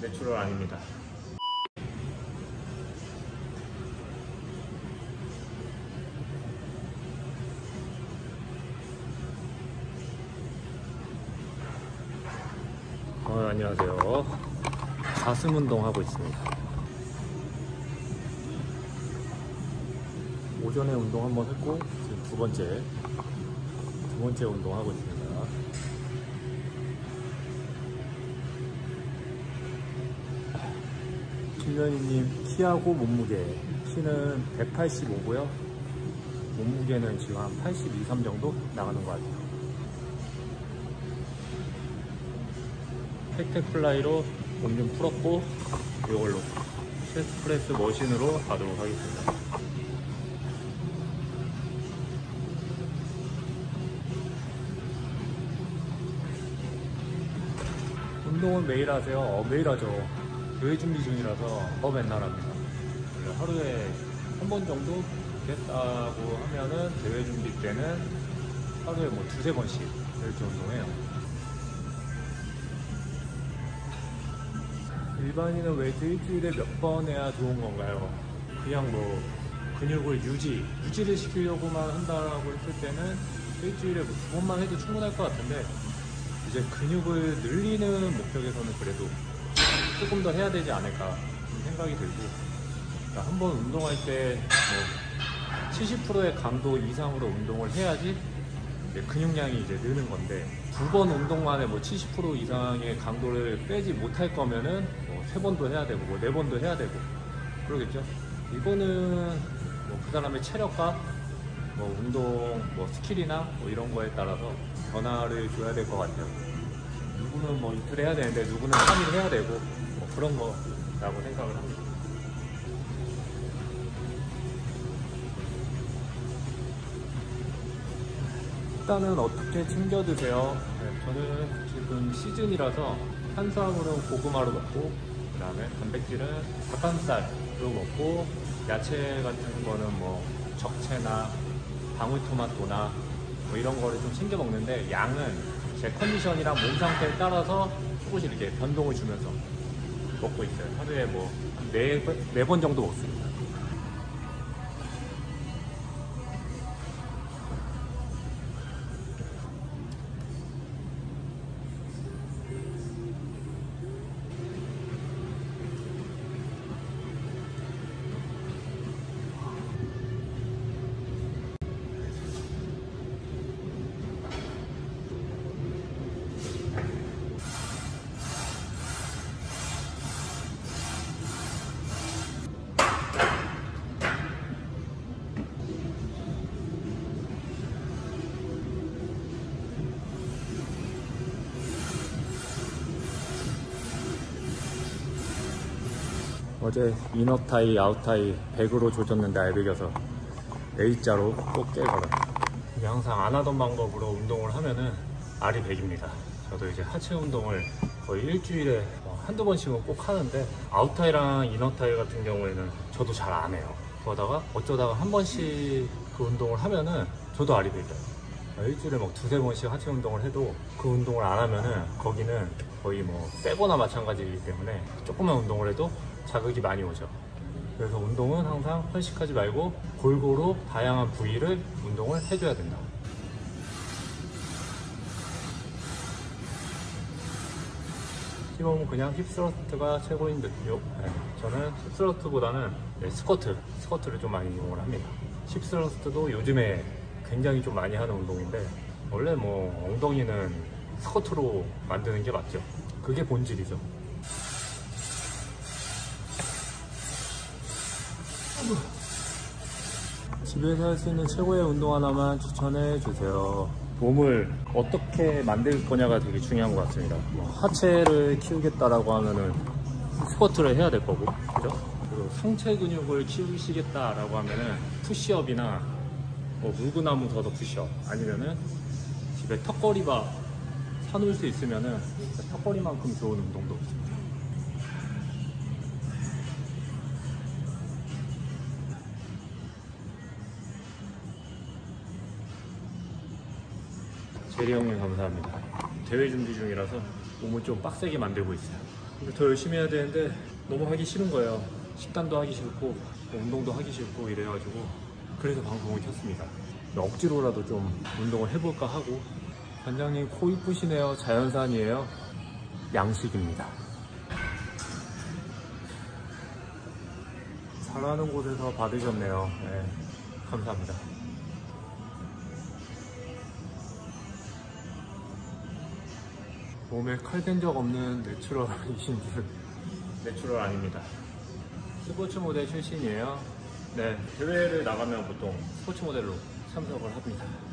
natural 아닙니다. 어, 안녕하세요. 가슴 운동 하고 있습니다. 오전에 운동 한번 했고 지금 두 번째 두 번째 운동 하고 있습니다. 김현희님 키하고 몸무게 키는 185고요. 몸무게는 지금 한 82, 3 정도 나가는 것 같아요. pec deck fly로 몸 좀 풀었고 이걸로 chest press machine으로 가도록 하겠습니다. 운동은 매일 하세요? 어, 매일 하죠. 대회 준비 중이라서 더 맨날 합니다. 하루에 한 번 정도 됐다고 하면은 대회 준비 때는 하루에 뭐 두세 번씩 이렇게 운동해요. 일반인은 웨이트 일주일에 몇 번 해야 좋은 건가요? 그냥 뭐 근육을 유지, 유지를 시키려고만 한다라고 했을 때는 일주일에 뭐 두 번만 해도 충분할 것 같은데 이제 근육을 늘리는 목적에서는 그래도 조금 더 해야 되지 않을까 생각이 들고 그러니까 한번 운동할 때 뭐 70%의 강도 이상으로 운동을 해야지 이제 근육량이 이제 느는 건데 두 번 운동 만에 뭐 70% 이상의 강도를 빼지 못할 거면은 뭐 세 번도 해야 되고 뭐 네 번도 해야 되고 그러겠죠. 이거는 뭐 그 사람의 체력과 뭐 운동 뭐 skill이나 뭐 이런 거에 따라서 변화를 줘야 될 것 같아요. 누구는 뭐 이틀 해야 되는데 누구는 3일 해야 되고 뭐 그런 거라고 생각을 합니다. 일단은 어떻게 챙겨 드세요? 네, 저는 지금 시즌이라서 탄수화물은 고구마로 먹고 그 다음에 단백질은 닭가슴살로 먹고 야채 같은 거는 뭐 적채나 방울토마토나 뭐 이런 거를 좀 챙겨 먹는데 양은 제 컨디션이랑 몸 상태에 따라서 조금씩 이렇게 변동을 주면서 먹고 있어요. 하루에 뭐네 번 정도 먹습니다. 어제 이너타이, 아웃타이 100으로 조졌는데 알비겨서 A자로 꼭 깨거라. 항상 안 하던 방법으로 운동을 하면은 알이 100입니다. 저도 이제 하체 운동을 거의 일주일에 뭐 한두 번씩은 꼭 하는데 아웃타이랑 이너타이 같은 경우에는 저도 잘 안 해요. 그러다가 어쩌다가 한 번씩 그 운동을 하면은 저도 알이 100이에요. 일주일에 막 두세 번씩 하체 운동을 해도 그 운동을 안 하면은 거기는 거의 뭐 빼거나 마찬가지이기 때문에 조금만 운동을 해도 자극이 많이 오죠. 그래서 운동은 항상 편식하지 말고 골고루 다양한 부위를 운동을 해줘야 된다. 힙업은 그냥 힙스러스트가 최고인 듯요. 네, 저는 힙스러스트보다는 네, 스쿼트, 스쿼트를 좀 많이 이용을 합니다. 힙스러스트도 요즘에 굉장히 좀 많이 하는 운동인데 원래 뭐 엉덩이는 스쿼트로 만드는 게 맞죠. 그게 본질이죠. 집에서 할 수 있는 최고의 운동 하나만 추천해 주세요. 몸을 어떻게 만들 거냐가 되게 중요한 것 같습니다. 뭐 하체를 키우겠다라고 하면은 스쿼트를 해야 될 거고, 그죠? 그리고 상체 근육을 키우시겠다라고 하면은 푸시업이나 뭐 물구나무 더더 푸시업 아니면은 집에 턱걸이바 사놓을 수 있으면은 턱걸이만큼 좋은 운동도 없습니다. 제리 형님 감사합니다. 대회 준비 중이라서 몸을 좀 빡세게 만들고 있어요. 더 열심히 해야 되는데 너무 하기 싫은 거예요. 식단도 하기 싫고 뭐 운동도 하기 싫고 이래가지고 그래서 방송을 켰습니다. 억지로라도 좀 운동을 해볼까 하고 관장님 코 이쁘시네요. 자연산이에요. 양식입니다. 잘하는 곳에서 받으셨네요. 네, 감사합니다. 몸에 칼댄 적 없는 natural이신 분. natural 아닙니다. 스포츠 모델 출신이에요. 네, 대회를 나가면 보통 스포츠 모델로 참석을 합니다.